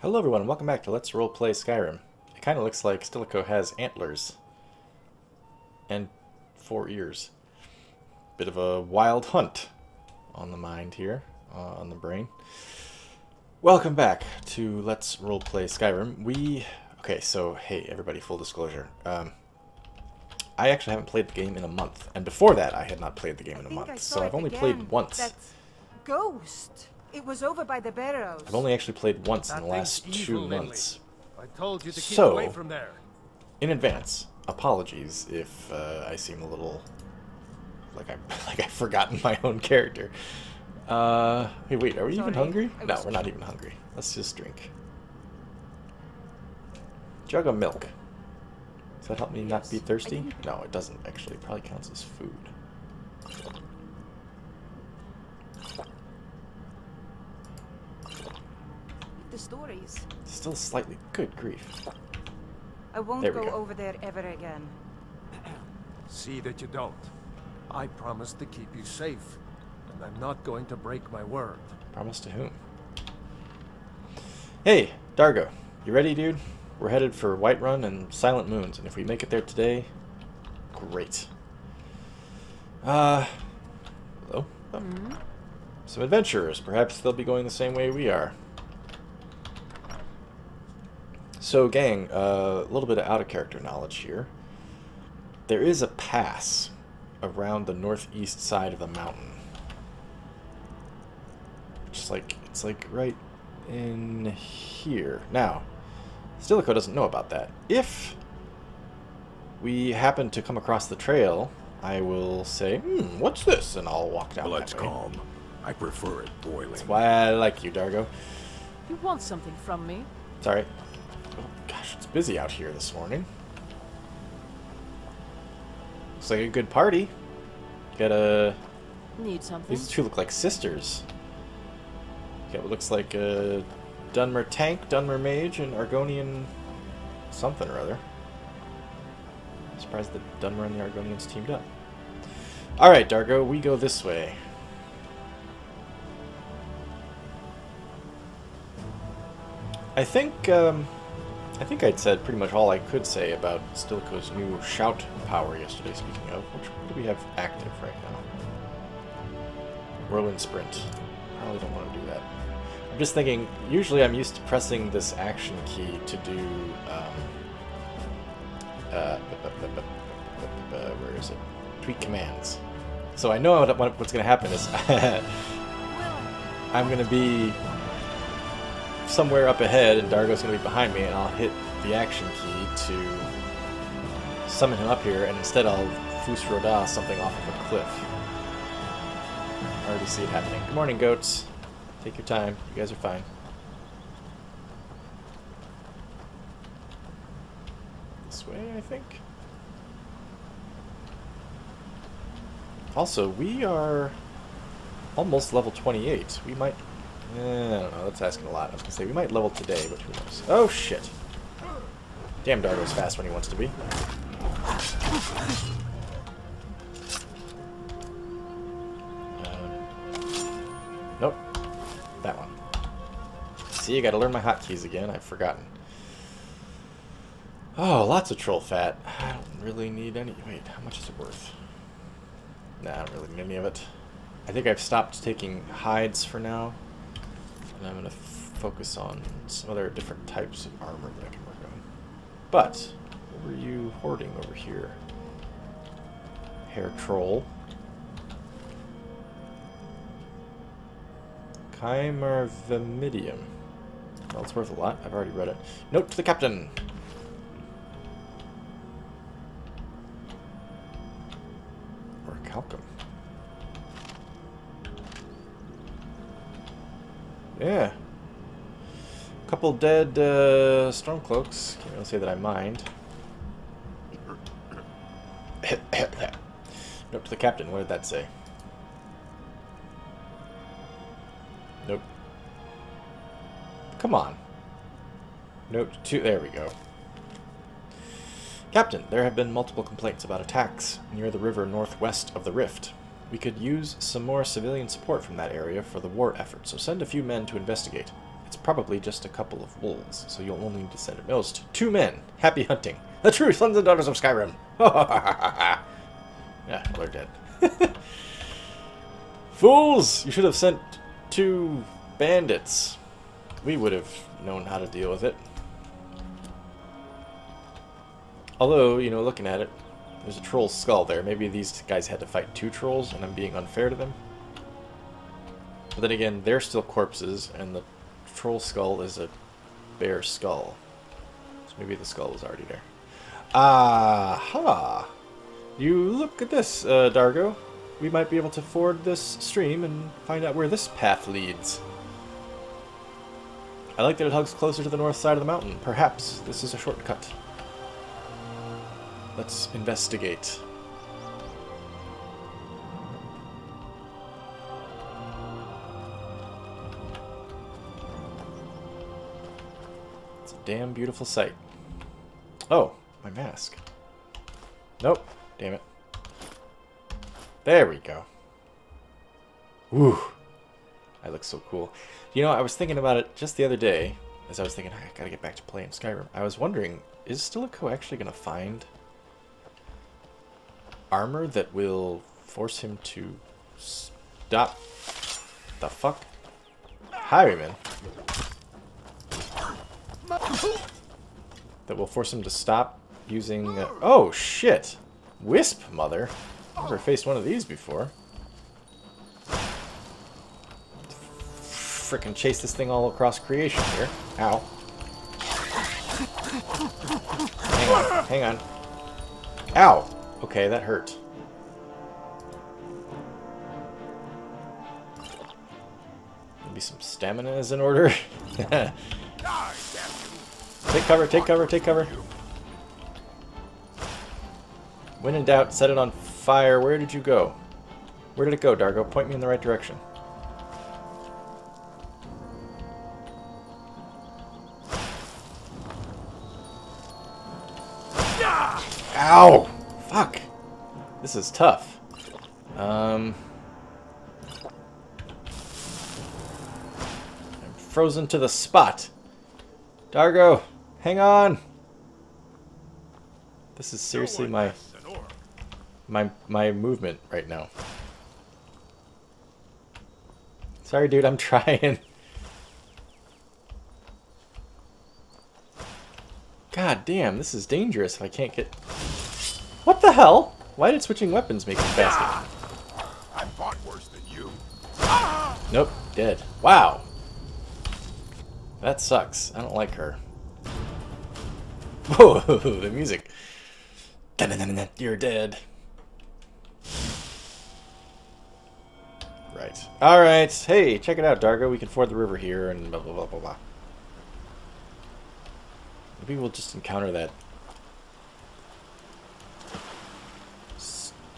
Hello everyone, welcome back to Let's Roleplay Skyrim. It kind of looks like Stilicho has antlers. And four ears. Bit of a wild hunt on the mind here, uh, on the brain. Welcome back to Let's Roleplay Skyrim. We... Okay, so, hey everybody, full disclosure. Um, I actually haven't played the game in a month, and before that I had not played the game in a month, so I've only again. played once. That ghost. It was over by the barrows. I've only actually played once in the last two evil, months. I told you to keep So- away from there. in advance, apologies if uh, I seem a little like I like I've forgotten my own character. Uh, hey, wait, are we even hungry? No, we're not even hungry. Let's just drink. Jug of milk. Does that help me not be thirsty? No, it doesn't actually. It probably counts as food. The stories. Still slightly. Good grief. I won't go go. over there ever again. See that you don't. I promised to keep you safe, and I'm not going to break my word. Promise to whom? Hey, Dargo. You ready, dude? We're headed for Whiterun and Silent Moons, and if we make it there today, great. Uh, hello? Oh. Some adventurers. Perhaps they'll be going the same way we are. So, gang, uh, a little bit of out-of-character knowledge here. There is a pass around the northeast side of the mountain. Just like it's like right in here. Now, Stilicho doesn't know about that. If we happen to come across the trail, I will say, "Hmm, what's this?" and I'll walk down Blood's that way. calm. I prefer it boiling. That's why I like you, Dargo. You want something from me? It's alright. Oh gosh, it's busy out here this morning. Looks like a good party. Got a Need something? These two look like sisters. Yeah, it looks like a Dunmer tank, Dunmer mage, and Argonian something or other. Surprised that Dunmer and the Argonians teamed up. Alright, Dargo, we go this way. I think, um, I think I'd said pretty much all I could say about Stilicho's new shout power yesterday, speaking of. Which do we have active right now? Whirlwind Sprint. I really don't want to do that. I'm just thinking, usually I'm used to pressing this action key to do, um, uh, where is it? Tweak commands. So I know what, what- what's going to happen is I'm going to be somewhere up ahead and Dargo's going to be behind me and I'll hit the action key to summon him up here and instead I'll Fus Ro Dah something off of a cliff. I already see it happening. Good morning, goats. Take your time. You guys are fine. This way, I think. Also, we are almost level 28. We might... I don't know. That's asking a lot. I was going to say, we might level today, but who knows. Oh, shit. Damn, Dargo's fast when he wants to be. Um, Nope. That one. See, I gotta learn my hotkeys again. I've forgotten. Oh, lots of troll fat. I don't really need any. Wait, how much is it worth? Nah, I don't really need any of it. I think I've stopped taking hides for now. And I'm gonna focus on some other different types of armor that I can work on. But, what were you hoarding over here? Hair troll. Chimer Vimidium. Well, it's worth a lot. I've already read it. Note to the captain. Or Calcum. Yeah. A Couple dead uh, Stormcloaks. Can't really say that I mind. Note to the captain. What did that say? Nope. Come on. Note two. There we go. Captain, there have been multiple complaints about attacks near the river northwest of the Rift. We could use some more civilian support from that area for the war effort, so send a few men to investigate. it's probably just a couple of wolves, so you'll only need to send at most two men. Happy hunting. The true sons and daughters of Skyrim. yeah, they're dead. Fools! You should have sent two bandits. We would have known how to deal with it. Although, you know, looking at it, there's a troll skull there. Maybe these guys had to fight two trolls and I'm being unfair to them. But then again, they're still corpses, and the troll skull is a bear skull. So maybe the skull was already there. Aha! You look at this, uh, Dargo. We might be able to ford this stream and find out where this path leads. I like that it hugs closer to the north side of the mountain. Perhaps this is a shortcut. Let's investigate. It's a damn beautiful sight. Oh, my mask. Nope. Damn it. There we go. Woo. I look so cool. You know, I was thinking about it just the other day, as I was thinking, ah, I gotta get back to playing Skyrim. I was wondering, is Stilicho actually gonna find armor that will force him to stop the fuck? Highwayman. That will force him to stop using... Uh, oh, shit! Wisp, mother. Never faced one of these before. Frickin' chase this thing all across creation here. Ow. Hang on, hang on. Ow! Okay, that hurt. Maybe some stamina is in order. take cover, take cover, take cover. When in doubt, set it on fire. Where did you go? Where did it go, Dargo? Point me in the right direction. Ow! This is tough. Um... I'm frozen to the spot. Dargo, hang on! This is seriously my my my movement right now. Sorry, dude, I'm trying. God damn, this is dangerous if I can't get... What the hell? Why did switching weapons make me faster? I fought worse than you. Nope, dead. Wow. That sucks. I don't like her. Whoa, the music. You're dead. Right. Alright. Hey, check it out, Dargo. We can ford the river here and blah, blah, blah, blah, blah. Maybe we'll just encounter that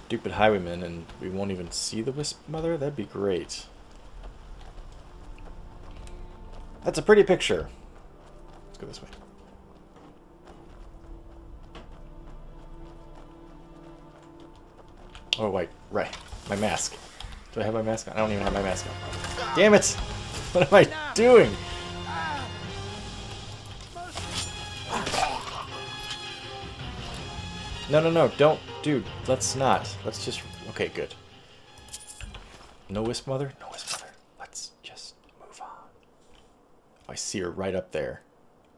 stupid highwayman and we won't even see the Wisp Mother? That'd be great. That's a pretty picture. Let's go this way. Oh, wait. Right. My mask. Do I have my mask on? I don't even have my mask on. Damn it! What am I doing? No, no, no, don't. Dude, let's not. Let's just... Okay, good. No Wisp Mother? No Wisp Mother. Let's just move on. I see her right up there.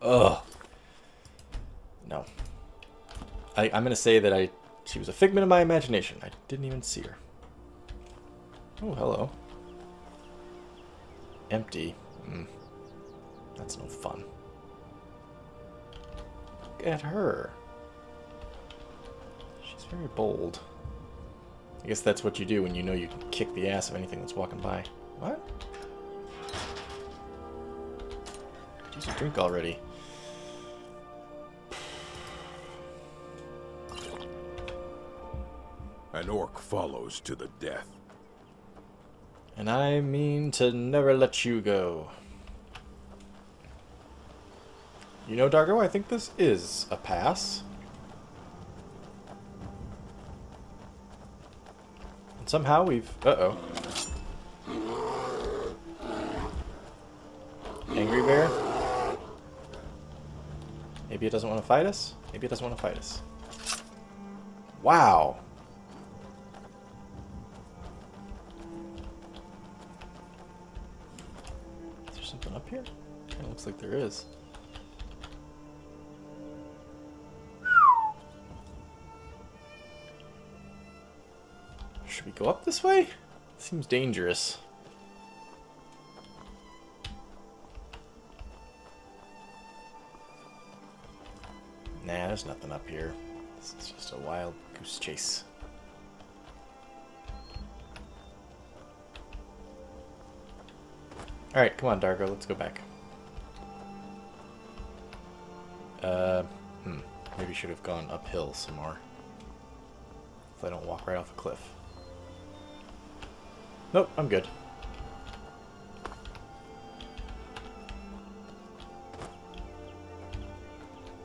Ugh. No. I, I'm going to say that I she was a figment of my imagination. I didn't even see her. Oh, hello. Empty. Mm. That's no fun. Look at her. Very bold. I guess that's what you do when you know you can kick the ass of anything that's walking by. What? Use a drink already. An orc follows to the death. And I mean to never let you go. You know, Dargo, I think this is a pass. Somehow we've... Uh-oh. Angry bear? Maybe it doesn't want to fight us? Maybe it doesn't want to fight us. Wow. Is there something up here? Of looks like there is. Go up this way? Seems dangerous. Nah, there's nothing up here. This is just a wild goose chase. Alright, come on, Dargo, let's go back. Uh, hmm. Maybe should have gone uphill some more. If I don't walk right off a cliff. Nope, I'm good.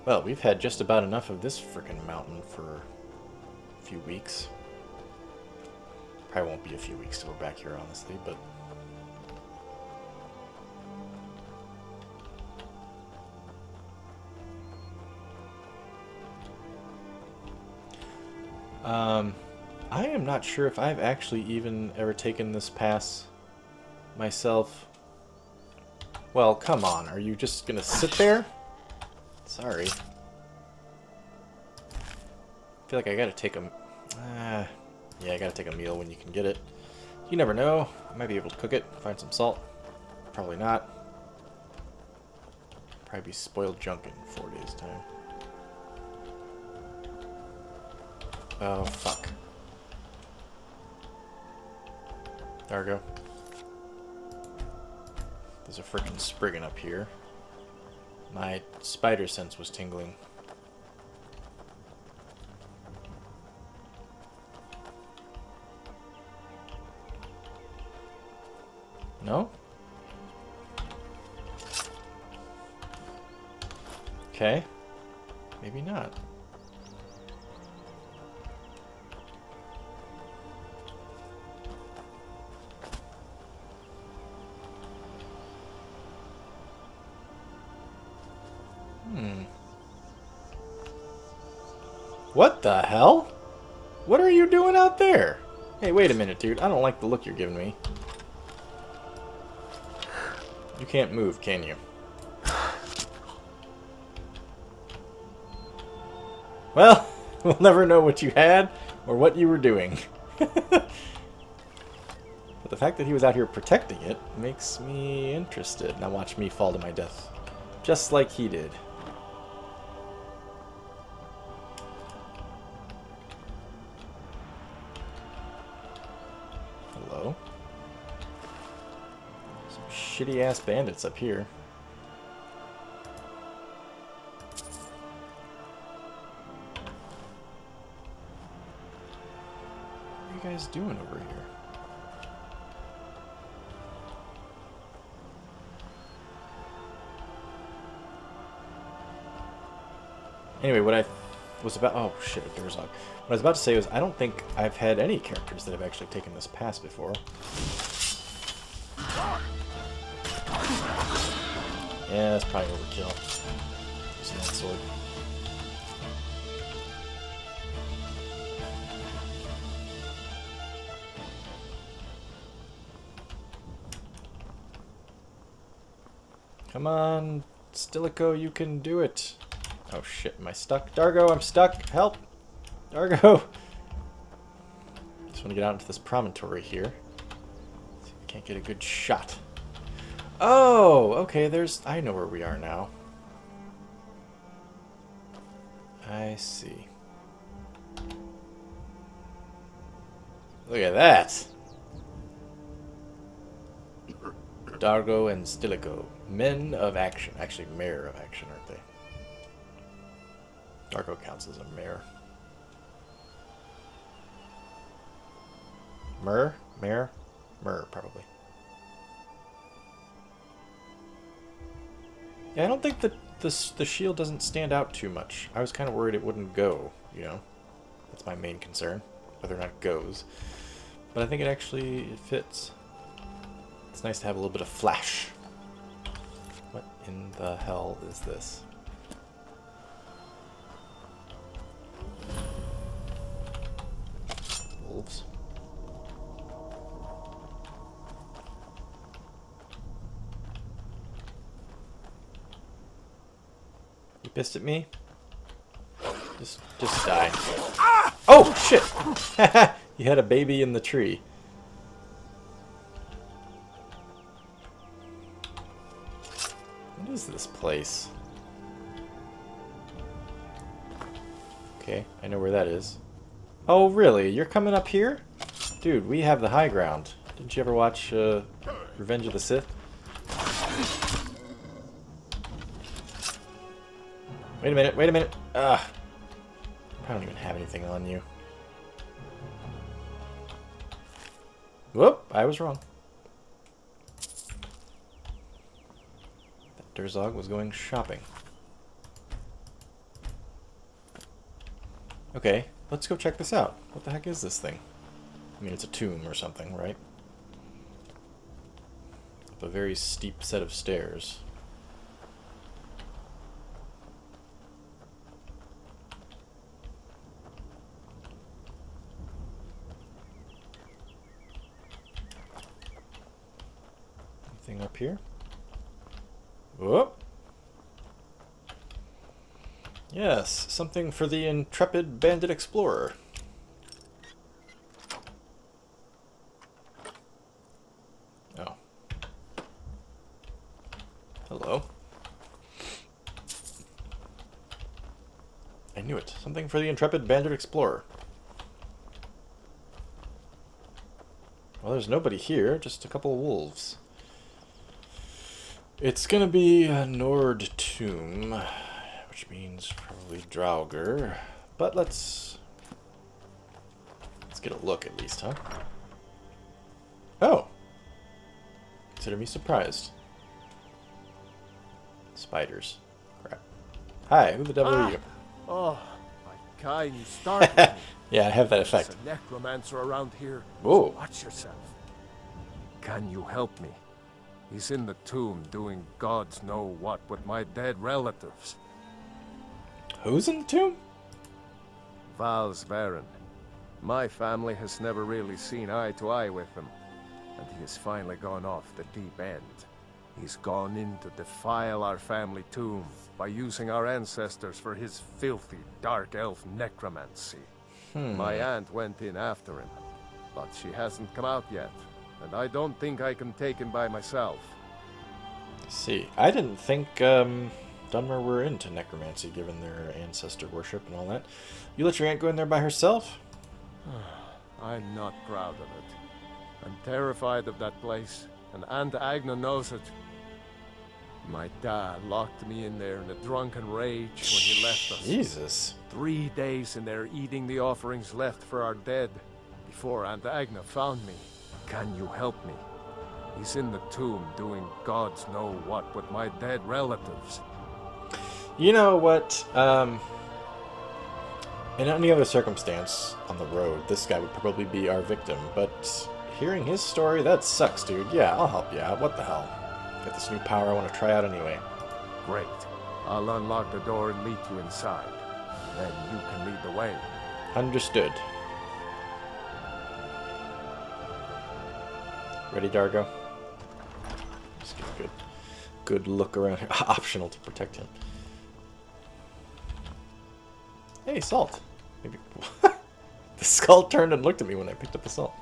Well, we've had just about enough of this frickin' mountain for a few weeks. Probably won't be a few weeks till we're back here, honestly, but... am not sure if I've actually even ever taken this pass myself. Well, come on. Are you just gonna sit there? Sorry. I feel like I gotta take a... Uh, yeah, I gotta take a meal when you can get it. You never know. I might be able to cook it, find some salt. Probably not. Probably be spoiled junk in four days' time. Oh, fuck. Dargo. There's a freaking Spriggan up here. My spider sense was tingling. No? Okay. Maybe not. What the hell? What are you doing out there? Hey, wait a minute, dude. I don't like the look you're giving me. You can't move, can you? Well, we'll never know what you had or what you were doing. but the fact that he was out here protecting it makes me interested. Now watch me fall to my death. Just like he did. Shitty ass bandits up here. What are you guys doing over here? Anyway, what I was about... Oh, shit, Durzog. What I was about to say was, I don't think I've had any characters that have actually taken this pass before. Yeah, that's probably overkill. Using that sword. Come on, Stilicho, you can do it. Oh shit, am I stuck? Dargo, I'm stuck! Help! Dargo! Just want to get out into this promontory here. See if can't get a good shot. Oh, okay, there's... I know where we are now. I see. Look at that! Dargo and Stilicho, men of action. Actually, mayor of action, aren't they? Dargo counts as a mayor. Myrrh? Mayor? Myrrh, probably. Yeah, I don't think that this the shield doesn't stand out too much. I was kind of worried it wouldn't go, you know? That's my main concern, whether or not it goes. But I think it actually it fits. It's nice to have a little bit of flash. What in the hell is this? Pissed at me? Just, just die. Oh, shit! you had a baby in the tree. What is this place? Okay, I know where that is. Oh, really? You're coming up here? Dude, we have the high ground. Didn't you ever watch uh, Revenge of the Sith? Wait a minute, wait a minute. Ah. I don't even have anything on you. Whoop, I was wrong. That Durzog was going shopping. Okay, let's go check this out. What the heck is this thing? I mean, it's a tomb or something, right? Up a very steep set of stairs. Anything here? Whoop! Yes, something for the intrepid bandit explorer. Oh. Hello. I knew it. Something for the intrepid bandit explorer. Well, there's nobody here, just a couple of wolves. It's gonna be a Nord tomb, which means probably Draugr. But let's let's get a look at least, huh? Oh, consider me surprised. Spiders. Crap. Hi, who the devil are ah! you? Oh, my kind, you startled. Yeah, I have that effect. There's a necromancer around here. Whoa. So watch yourself. Can you help me? He's in the tomb doing gods know what with my dead relatives. Who's in the tomb? Vals Veran. My family has never really seen eye to eye with him, and he has finally gone off the deep end. He's gone in to defile our family tomb by using our ancestors for his filthy dark elf necromancy. Hmm. My aunt went in after him, but she hasn't come out yet, and I don't think I can take him by myself. see. I didn't think um, Dunmer were into necromancy, given their ancestor worship and all that. You let your aunt go in there by herself? I'm not proud of it. I'm terrified of that place, and Aunt Agna knows it. My dad locked me in there in a drunken rage when he left us. Jesus. Three days in there eating the offerings left for our dead before Aunt Agna found me. Can you help me? He's in the tomb doing gods know what with my dead relatives. You know what? Um, in any other circumstance on the road, this guy would probably be our victim, but hearing his story, that sucks, dude. Yeah, I'll help you out. What the hell? Got this new power I want to try out anyway. Great. I'll unlock the door and lead you inside. Then you can lead the way. Understood. Ready, Dargo? Just get a good, good look around here. Optional to protect him. Hey, salt. Maybe the skull turned and looked at me when I picked up the salt.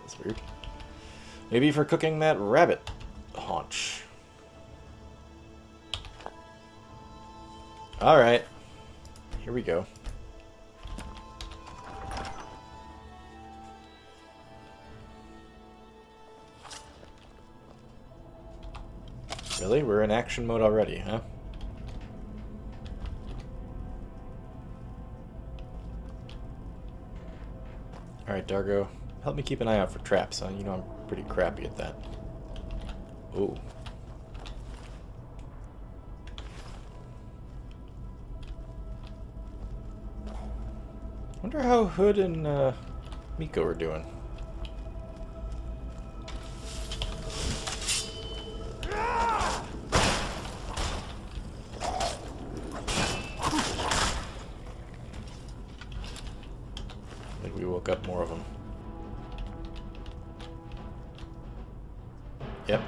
That's weird. Maybe for cooking that rabbit haunch. All right. Here we go. Really? We're in action mode already, huh? Alright, Dargo. Help me keep an eye out for traps, huh? You know I'm pretty crappy at that. Ooh. wonder how Hood and uh, Miko are doing. Woke up more of them. Yep.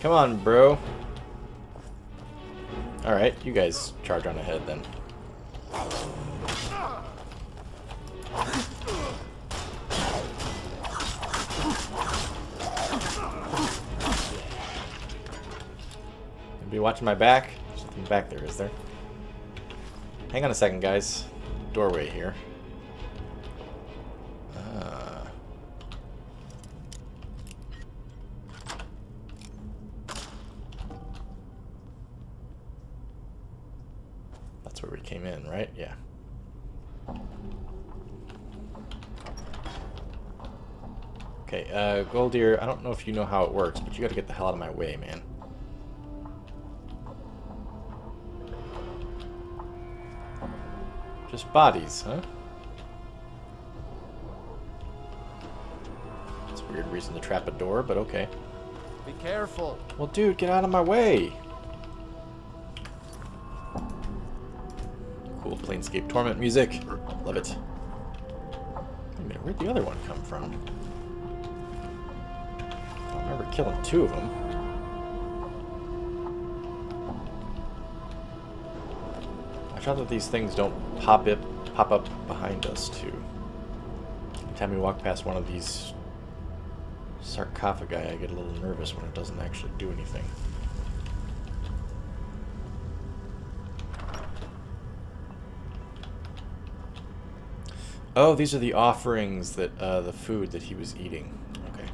Come on, bro. Alright, you guys charge on ahead then. Be watching my back? There's nothing back there, is there? Hang on a second, guys. Doorway here. Ah. That's where we came in, right? Yeah. Okay, I don't know if you know how it works, but you gotta get the hell out of my way, man. Just bodies, huh? That's a weird reason to trap a door, but okay. Be careful. Well, dude, get out of my way! Cool Planescape Torment music. Love it. Wait a minute, where'd the other one come from? Remember killing two of them. I thought that these things don't pop up, pop up behind us, too. Time we walk past one of these sarcophagi, I get a little nervous when it doesn't actually do anything. Oh, these are the offerings that, uh, the food that he was eating. Okay.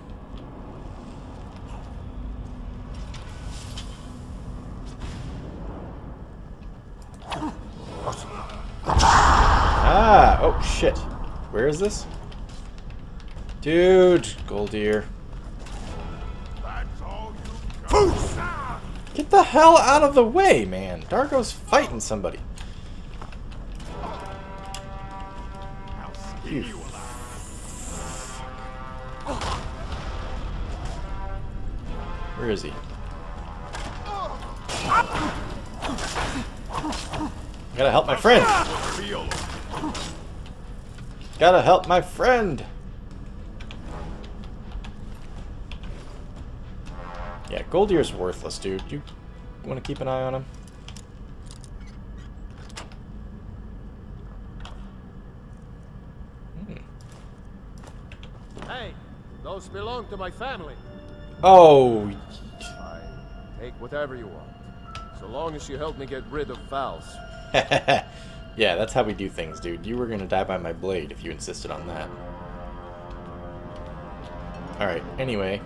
Ah! Oh, shit. Where is this? Dude! Goldir. That's all you got. Get the hell out of the way, man! Dargo's fighting somebody. You. Where is he? I Gotta help my friend! Gotta help my friend! Yeah, Goldir's worthless, dude. You want to keep an eye on him? Hmm. Hey, those belong to my family. Oh, Fine. Take whatever you want. So long as you help me get rid of Vals. yeah, that's how we do things, dude. You were gonna die by my blade if you insisted on that. Alright, anyway.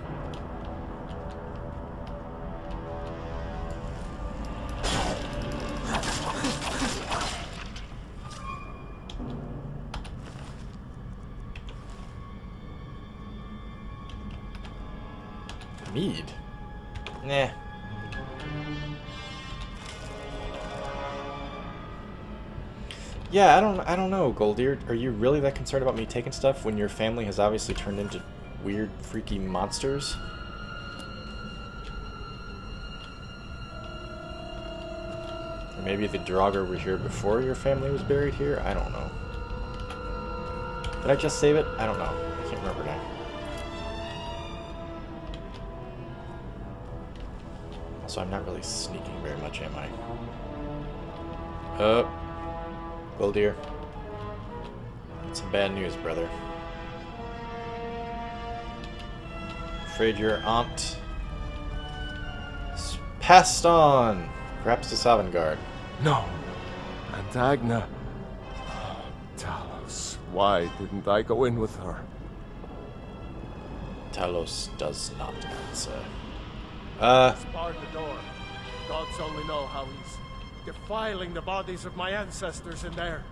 Mead? Nah. Yeah, I don't I don't know, Goldir. Are you really that concerned about me taking stuff when your family has obviously turned into weird, freaky monsters? Or maybe the Draugr were here before your family was buried here? I don't know. Did I just save it? I don't know. I can't remember now. Also, I'm not really sneaking very much, am I? Oh. Goldir. Got some bad news, brother. Afraid your aunt s- passed on. Perhaps to Sovngarde. No. Antagna. Oh, Talos. Why didn't I go in with her? Talos does not answer. Uh, Bar the door. Gods only know how he's defiling the bodies of my ancestors in there.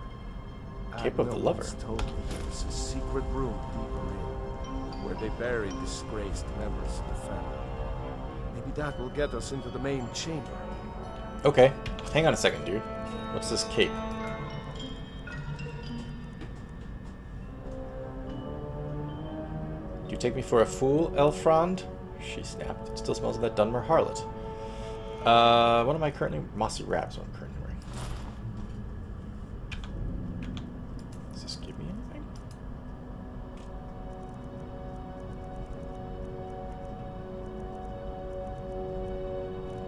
Cape of the Lover. once told me there's a secret room deeper in, where they bury disgraced members of the family. Maybe that will get us into the main chamber. okay. Hang on a second, dude. What's this cape? Do you take me for a fool, Elfrond? She snapped. It still smells of that Dunmer harlot. Uh, what am I currently? Mossy Wrap's what I'm currently wearing. Does this give me anything?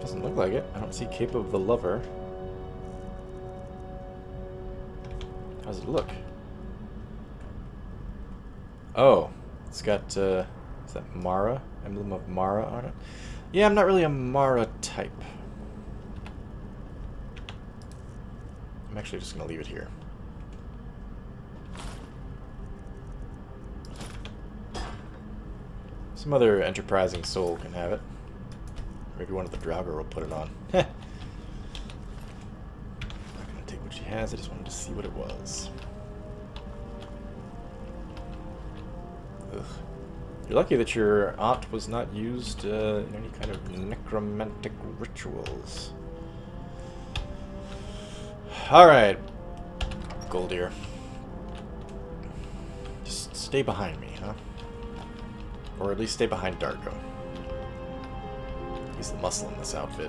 Doesn't look like it. I don't see Cape of the Lover. How does it look? Oh, it's got, uh, is that Mara? Emblem of Mara on it? Yeah, I'm not really a Mara type. I'm actually just going to leave it here. Some other enterprising soul can have it. Maybe one of the Draugr will put it on. not gonna take what she has, I just wanted to see what it was. You're lucky that your aunt was not used uh, in any kind of necromantic rituals. Alright, Goldir. Just stay behind me, huh? Or at least stay behind Dargo. He's the muscle in this outfit.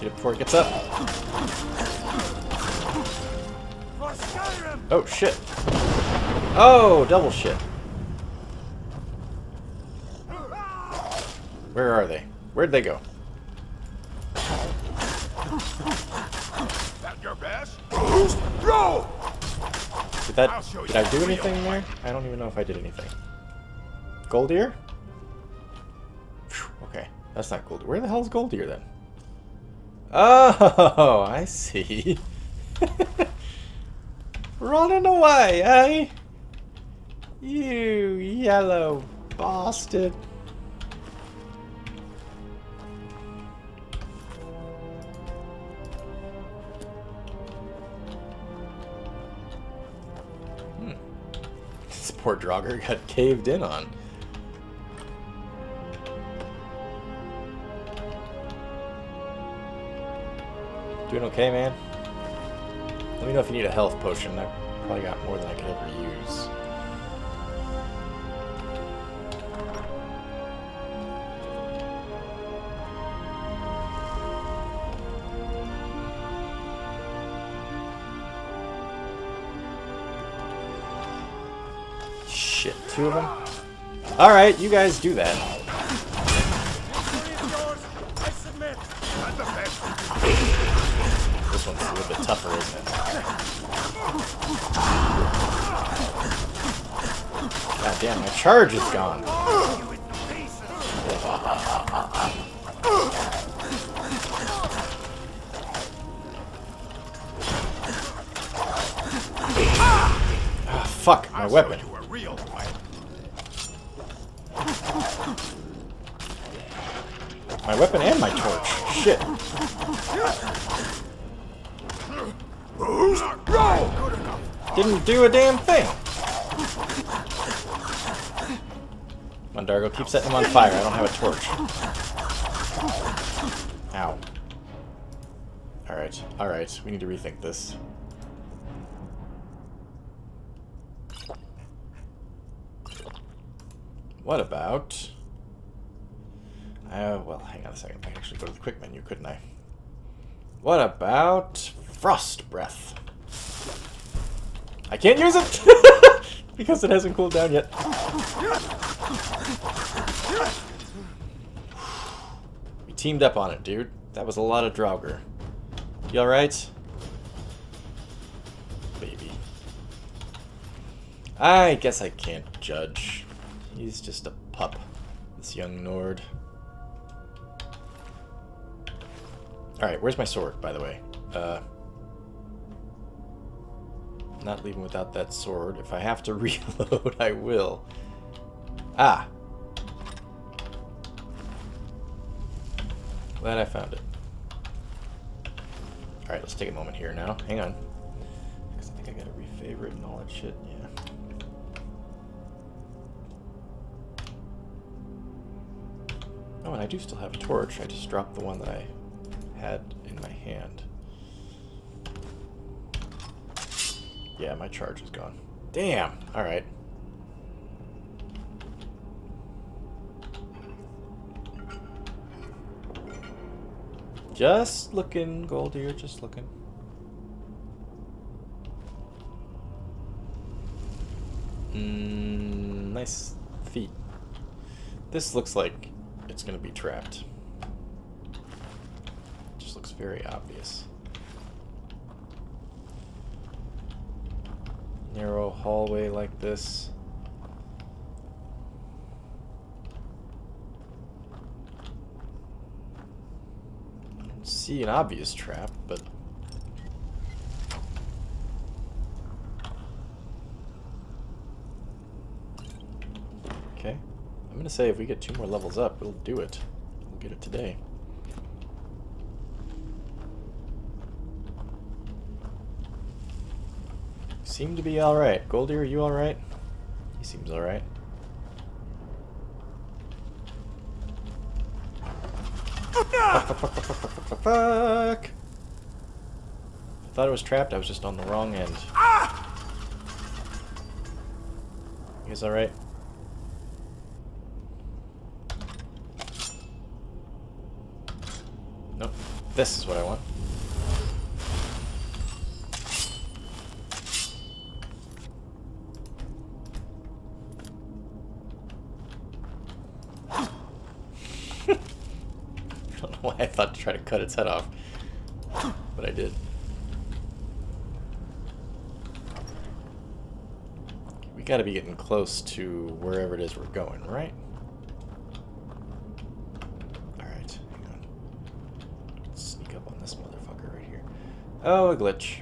Get it before it gets up. Oh, shit. Oh, double shit. Where are they? Where'd they go? That your best? Roll! Did that? I'll show you Did I do anything there? I don't even know if I did anything. Goldir? Phew, Okay, that's not gold. Where the hell hell's Goldir then? Oh, I see. Running away, eh? You yellow bastard. This poor Draugr got caved in on. Doing okay, man? Me know if you need a health potion. I probably got more than I could ever use. Shit, two of them? Alright, you guys do that. I submit. Not the best. This one's a little bit tougher, isn't it? God damn, my charge is gone. Ah, fuck, my weapon. show you a real fight. My weapon and my torch. Shit. Roll! Good enough. Didn't do a damn thing. Mondargo, keep setting them on fire. I don't have a torch. Ow. Alright, alright. We need to rethink this. What about... Uh, well, hang on a second. I actually go to the quick menu, couldn't I? What about Frost Breath? I can't use it! because it hasn't cooled down yet. We teamed up on it, dude. That was a lot of Draugr. You alright? Baby. I guess I can't judge. He's just a pup, this young Nord. Alright, where's my sword, by the way? Uh, not leaving without that sword. If I have to reload, I will. Ah! Glad I found it. Alright, let's take a moment here now. Hang on. Because I think I gotta refavorite and all that shit. Yeah. Oh, and I do still have a torch. I just dropped the one that I had in my hand. Yeah, my charge is gone. Damn! Alright. Just looking, Goldir, just looking. Mm, nice feet. This looks like it's going to be trapped. Just looks very obvious. Narrow hallway like this. See an obvious trap, but Okay. I'm gonna say if we get two more levels up, we'll do it. We'll get it today. Seem to be alright. Goldie, are you alright? He seems alright. Fuck! I thought it was trapped, I was just on the wrong end. You guys alright? Nope. This is what I want. I don't know why I thought to try to cut its head off, but I did. We gotta be getting close to wherever it is we're going, right? Alright, hang on. Sneak up on this motherfucker right here. Oh, a glitch.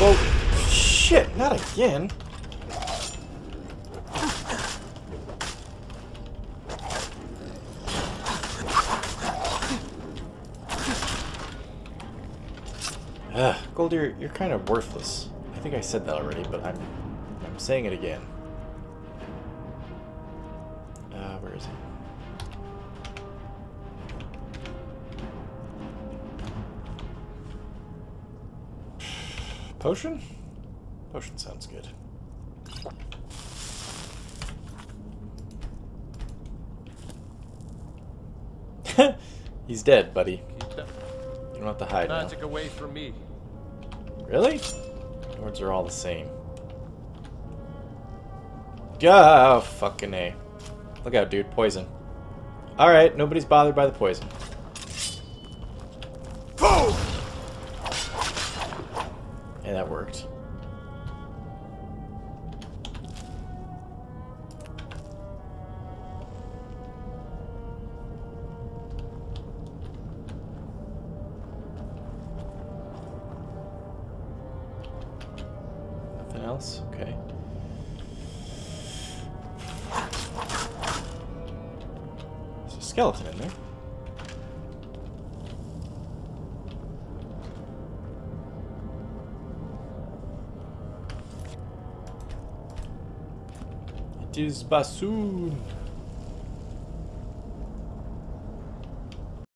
Oh, shit, not again. Ugh, you're, kind of worthless. I think I said that already, but I'm I'm saying it again. Uh, where is he? Potion? Potion sounds good. He's dead, buddy. You don't have to hide now. magic away from me. Really? Words are all the same. Oh, fucking A. Look out, dude. Poison. Alright, nobody's bothered by the poison. Bassoon.